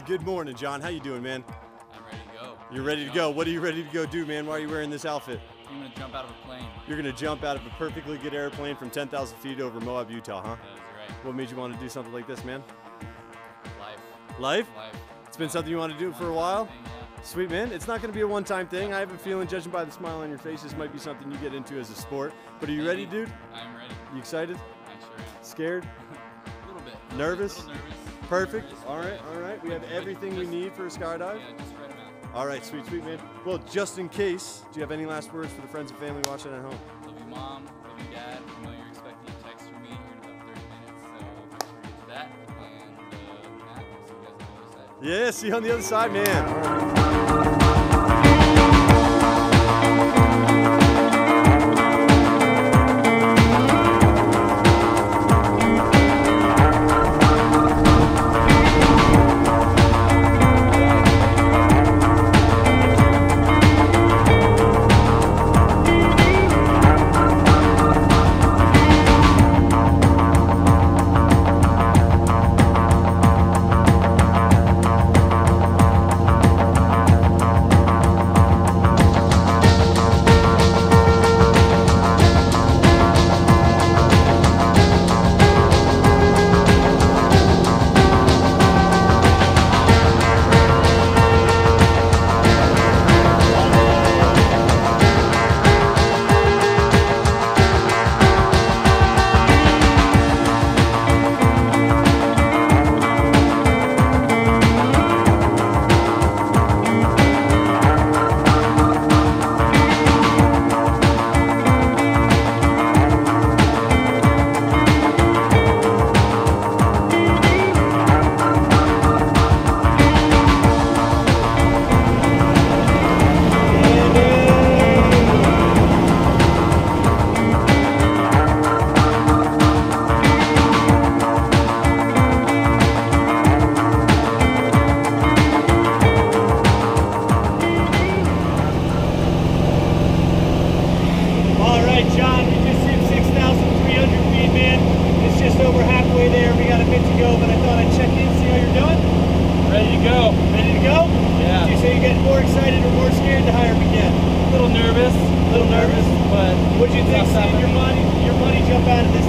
Jon, good morning, Jon. How you doing, man? I'm ready to go. You're ready to go. What are you ready to go do, man? Why are you wearing this outfit? I'm gonna jump out of a plane. You're gonna jump out of a perfectly good airplane from 10,000 feet over Moab, Utah, huh? That is right. What made you want to do something like this, man? Life. Life? Life. It's been something you want to do for a while? thing, yeah. Sweet, man. It's not gonna be a one-time thing. I have a feeling, judging by the smile on your face, this might be something you get into as a sport. But are you ready, dude? I'm ready. You excited? I sure am. Scared? A little bit. Nervous? A little nervous. Perfect. All right, all right. We have everything we need for a skydive. Yeah, just right amount. All right, sweet, sweet, man. Well, just in case, do you have any last words for the friends and family watching at home? Love you, mom. Love you, dad. I know you're expecting a text from me here in about 30 minutes, so make sure you get that. And uh, Matt, see you guys on the other side. Yeah, see you on the other side, man.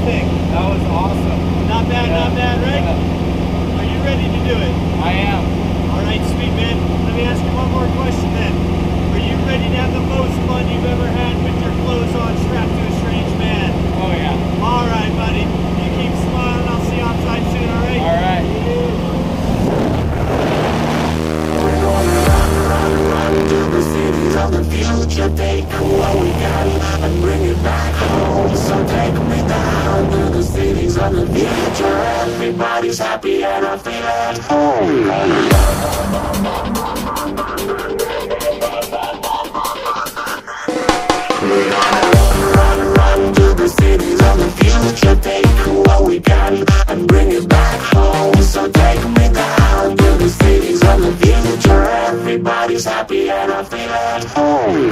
Jump out of this thing? that was awesome. Not bad, not bad, right? Yeah. Are you ready to do it? I am. All right, sweet man. Let me ask you one more question then. Are you ready to have the most fun you've ever had with your clothes on strapped to a strange man? Oh yeah. All right, buddy. Future. Everybody's happy and I feel at home. Run, to the cities the future. Take what we got and bring it back home. So take me down to the cities the future. Everybody's happy and I feel at home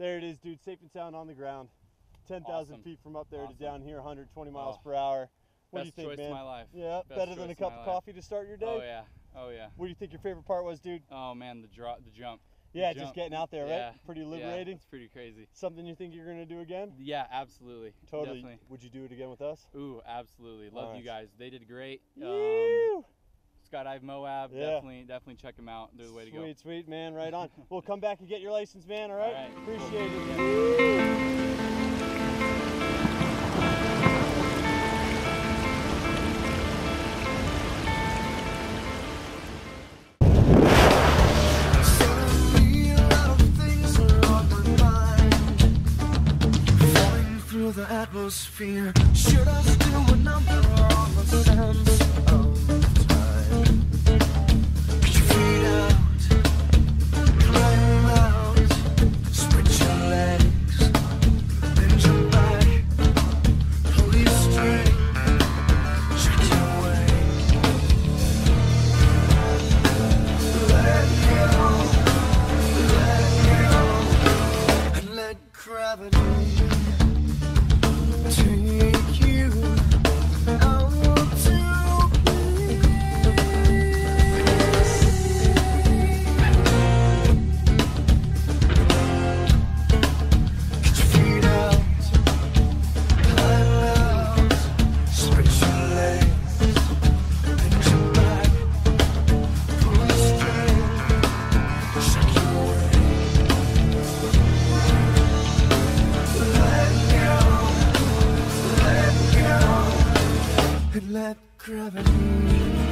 is, dude. Safe and sound on the ground. 10,000 Awesome. feet from up there Awesome. to down here, 120 miles Oh, per hour. What Best do you think, choice man? of my life. Yeah, Best better than a cup of life. coffee to start your day. Oh yeah. Oh yeah. What do you think your favorite part was, dude? Oh man, the drop, the jump. The Yeah, just jump. getting out there, Yeah, right? Pretty Yeah, liberating. it's pretty crazy. Something you think you're gonna do again? Yeah, absolutely. Totally. Definitely. Would you do it again with us? Ooh, absolutely. Love Alright. you guys. They did great. Um! Skydive Moab. Yeah. Definitely, definitely check them out. They're the way to go. Sweet, sweet, man. Right on. we'll come back and get your license, man. All right. All right, cool. Appreciate it. Through the atmosphere, should I still a number on the sands of and let gravity